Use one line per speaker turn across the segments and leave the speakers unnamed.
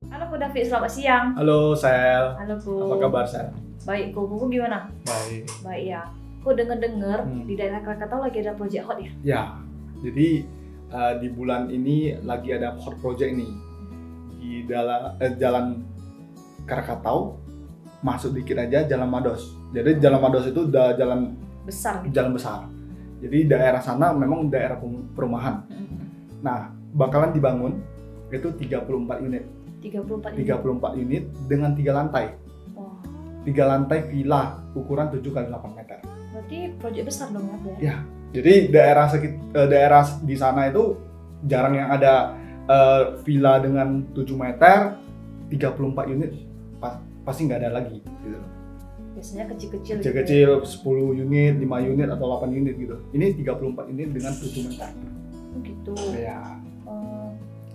Halo Ko David, selamat siang.
Halo Sel,
Halo Ko.
apa kabar Sel?
Baik Ko, Ko gimana?
Baik.
Baik ya. Ko denger-denger
Hmm.
di daerah Krakatau lagi ada project hot ya?
Ya, jadi eh, di bulan ini lagi ada hot project nih di dalam eh, jalan Krakatau masuk dikit aja Jalan Mados. Jadi Jalan Mados itu udah jalan
Besar gitu.
jalan besar. Jadi daerah sana memang daerah perumahan.
Mm-mm.
Nah, bakalan dibangun itu 34 unit.
34 ini.
34 unit dengan tiga lantai.
Wah,
Tiga lantai villa ukuran 7 kali 8 meter.
berarti project besar dong ya? Bu?
Ya. Jadi daerah sekit eh, daerah di sana itu jarang yang ada eh, villa dengan 7 meter 34 unit pa- pasti nggak ada lagi gitu.
Biasanya kecil-kecil. gitu.
Kecil-kecil 10 unit, 5 unit atau 8 unit gitu. Ini 34 unit dengan 7 meter.
Oh, gitu.
Ya.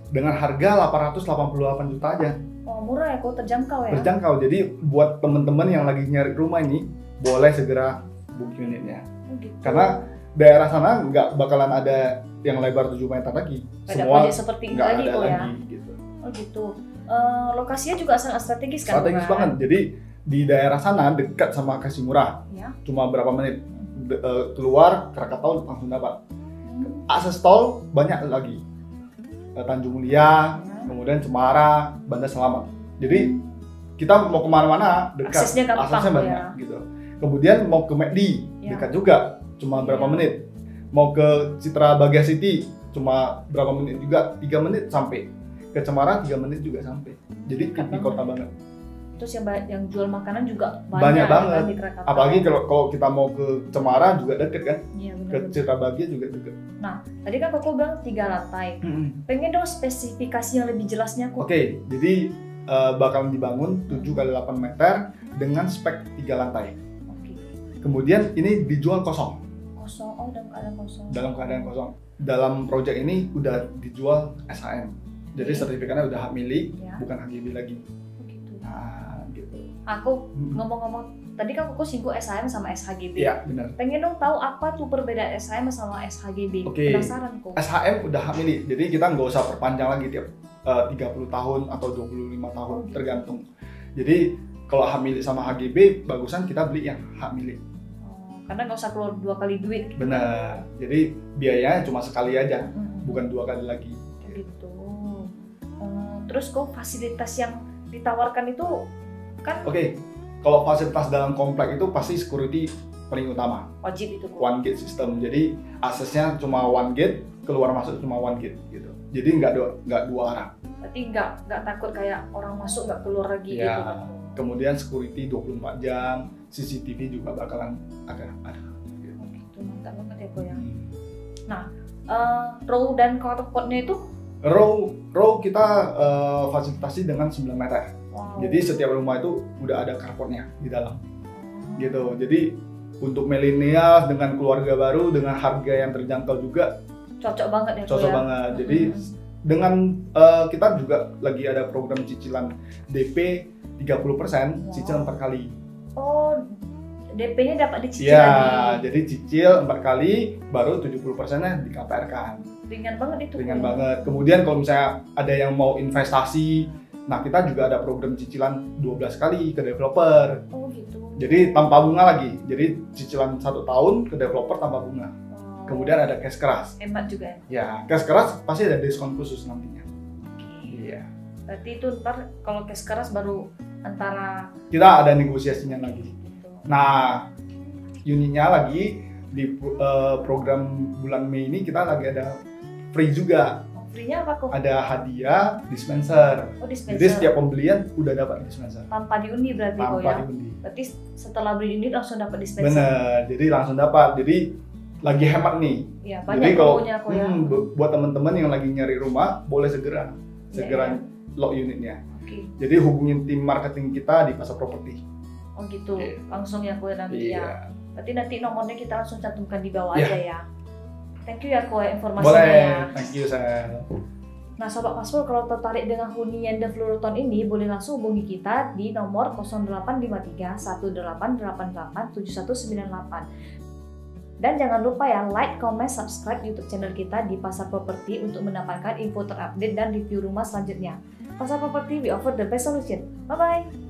Dengan harga 888 juta aja.
oh, murah ya, kok terjangkau ya?
Terjangkau. Jadi buat teman-teman yang lagi nyari rumah ini boleh segera book unitnya.
Oh, gitu.
Karena daerah sana nggak bakalan ada yang lebar 7 meter lagi.
ada
Semua
seperti
nggak
lagi
ada
kok ya?
lagi gitu.
Oh gitu. Eh, lokasinya juga sangat strategis kan?
Strategis
Ko,
banget. Jadi di daerah sana dekat sama Kasimurah.
Ya.
Cuma berapa menit De- eh, keluar Krakatau langsung dapat.
Hmm.
Akses tol banyak lagi. Eh, Tanjung Mulia,
Ya.
kemudian Cemara, Bandar Selamat. Jadi kita mau ke mana-mana dekat.
Aksesnya
Aksesnya
tuh
banyak
ya.
gitu. Kemudian mau ke McD
Ya.
dekat juga, cuma berapa
Iya.
menit. Mau ke Citra Bagia City cuma berapa menit juga, tiga menit sampai. Ke Cemara tiga menit juga sampai. Jadi
Dekat
di kota banget.
Terus yang yang jual makanan juga banyak,
Banyak
ya
banget.
kan di Krakatau.
Apalagi kalau kalau kita mau ke Cemara juga deket kan,
Iya
ke
benar.
Citra Bagia juga deket.
Tadi kan Koko bilang tiga lantai. Pengen dong spesifikasi yang lebih jelasnya kok.
Oke, jadi eh, bakalan dibangun 7 kali 8 meter dengan spek tiga lantai.
Oke.
Kemudian ini dijual kosong.
Kosong. Oh dalam keadaan kosong.
dalam keadaan kosong. Dalam proyek ini udah dijual SHM. Jadi sertifikatnya udah hak milik,
Ya.
bukan HGB lagi. Nah, gitu.
Aku
Mm.
ngomong-ngomong tadi kan Koko singgung SHM sama SHGB.
Iya, benar.
Pengen dong tahu apa tuh perbedaan SHM sama SHGB.
Oke.
Penasaran kok.
SHM udah hak milik. Jadi kita nggak usah perpanjang lagi tiap eh, 30 tahun atau 25 tahun
Oh, gitu.
tergantung. Jadi kalau hak milik sama HGB bagusan kita beli yang hak milik.
Oh, karena nggak usah keluar dua kali duit. gitu.
Benar. Jadi biayanya cuma sekali aja,
Mm-mm.
bukan dua kali lagi.
gitu. Eh, terus kok fasilitas yang ditawarkan itu kan
Oke. Kalau fasilitas dalam komplek itu pasti security paling utama.
wajib itu
one gate system. Jadi aksesnya cuma one gate, keluar masuk cuma one gate gitu. Jadi nggak dua nggak dua arah.
Berarti nggak nggak takut kayak orang masuk nggak keluar lagi
Iya.
gitu kan.
Kemudian security 24 jam, CCTV juga bakalan ada ada. gitu.
Oh, gitu mantap banget ya kok ya. Eh, row dan carportnya itu
Row row kita eh, fasilitasi dengan 9 meter.
wow.
Jadi setiap rumah itu udah ada carportnya di dalam gitu. Jadi untuk milenial dengan keluarga baru dengan harga yang terjangkau juga
cocok banget ya
cocok
ya.
banget. Jadi
Mm-mm.
dengan eh, kita juga lagi ada program cicilan DP 30%
Wow.
cicilan 4 kali.
Oh, DP-nya dapat dicicil
Iya,
lagi.
jadi cicil 4 kali baru 70%-nya di KPR kan.
Ringan banget itu.
Ringan banget. Kemudian kalau misalnya ada yang mau investasi, nah kita juga ada program cicilan 12 kali ke developer.
Oh gitu.
Jadi tanpa bunga lagi. Jadi cicilan satu tahun ke developer tanpa bunga.
Wow.
Kemudian ada cash keras.
hemat juga ya.
Ya, cash keras pasti ada diskon khusus nantinya.
Oke.
Iya.
Berarti itu ntar kalau cash keras baru antara
Kita ada negosiasinya lagi.
gitu.
Nah, unitnya lagi di eh, program bulan Mei ini kita lagi ada free juga.
Free-nya apa kok?
Ada hadiah dispenser.
Oh dispenser.
Jadi setiap pembelian udah dapat dispenser
tanpa diundi berarti kok
tanpa
ya.
diundi.
Berarti setelah beli unit langsung dapat dispenser.
Bener. Jadi langsung dapat. Jadi lagi hemat nih.
Iya,
Jadi
banyak
kalau
promonya kok ya.
hmm, bu- buat teman-teman yang lagi nyari rumah boleh segera
Iya,
segera
iya.
lock unitnya.
Oke.
Jadi hubungin tim marketing kita di pasar properti.
Oh gitu.
Iya.
Langsung ya kok nanti ya.
Iya.
Berarti nanti nomornya kita langsung cantumkan di bawah
Iya.
aja ya. Thank you ya kok informasinya
Boleh.
ya.
Thank you, Sel.
Nah, Sobat Paspor kalau tertarik dengan hunian The Fluoroton ini boleh langsung hubungi kita di nomor 0853 1888 7198. Dan jangan lupa ya like, comment, subscribe YouTube channel kita di Pasar Properti untuk mendapatkan info terupdate dan review rumah selanjutnya. Pasar Properti, we offer the best solution. Bye-bye!